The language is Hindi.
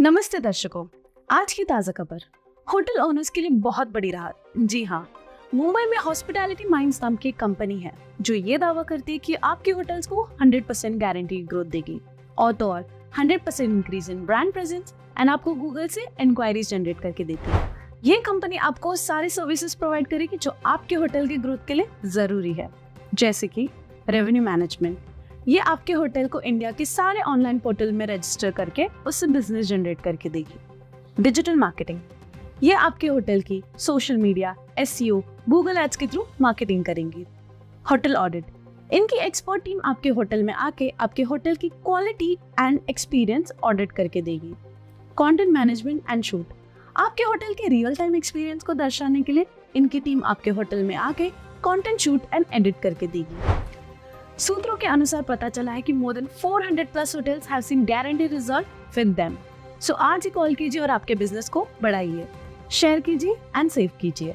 नमस्ते दर्शकों, आज की ताज़ा खबर। होटल ओनर्स के लिए बहुत बड़ी राहत। जी हाँ मुंबई में हॉस्पिटैलिटी माइंड्स नाम की एक कंपनी है, जो ये दावा करती है कि आपके होटल्स को 100% गारंटी ग्रोथ देगी। और तो और 100% increase in brand presence and आपको गूगल से इंक्वायरीज जनरेट करके देती है। ये कंपनी आपको सारे सर्विसेज़ प्रोवाइड करेगी जो आपके होटल के ग्रोथ के लिए ज़रूरी है, जैसे कि रेवेन्यू मैनेजमेंट ये आपके होटल को इंडिया के सारे ऑनलाइन पोर्टल में रजिस्टर करके उससे बिज़नेस जनरेट करके देगी। डिजिटल मार्केटिंग ये आपके होटल की social media as Google ads के थ्रू मार्केटिंग करेंगी। होटल ऑडिट इनकी एक्सपर्ट टीम आपके होटल में आके आपके होटल की क्वालिटी एंड एक्सपीरियंस ऑडिट करके देगी। कंटेंट मैनेजमेंट एंड शूट आपके होटल के रियल टाइम एक्सपीरियंस को दर्शाने के लिए इनकी टीम आपके होटल में आके कंटेंट शूट एंड एडिट करके देगी। सूत्रों के अनुसार पता चला है कि more than 400 plus hotels have seen guarantee result with them so आज ही कॉल कीजिए और आपके बिज़नेस को बढ़ाइए। शेयर कीजिए एंड सेव कीजिए।